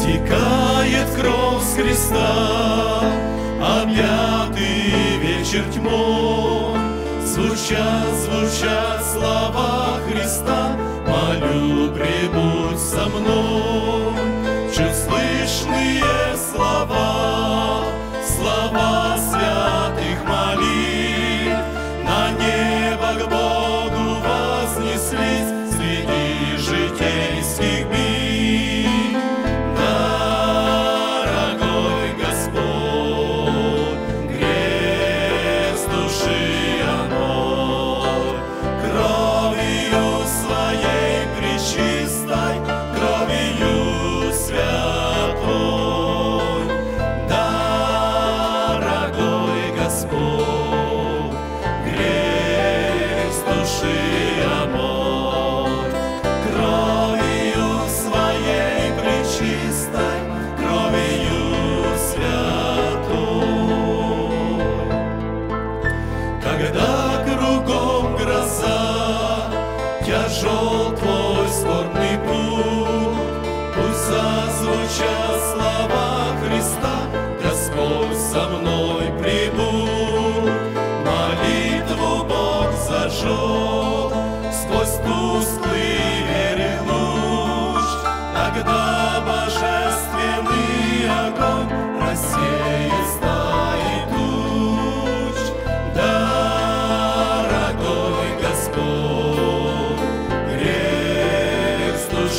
Стекает кровь с креста, объятый вечер тьмой. Звучат, звучат слова Христа, молю, прибудь со мной. Тяжел твой скорбный путь, Пусть зазвучат слова Христа, Господь со мной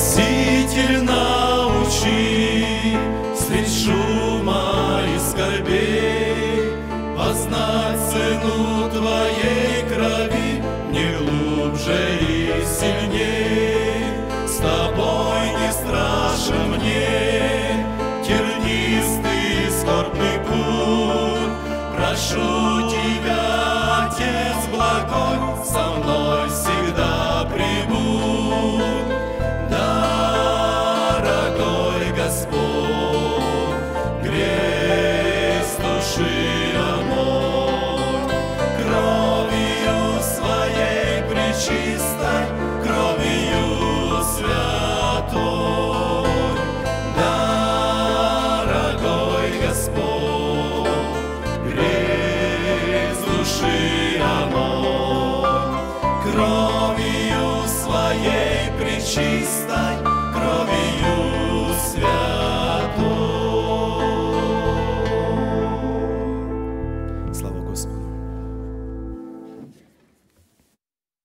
Спаситель, научи Средь шума и скорбей Познать цену Твоей крови Не глубже и сильней. С Тобой чистой кровью святой, дорогой Господь, грех души оно кровью своей пречистой.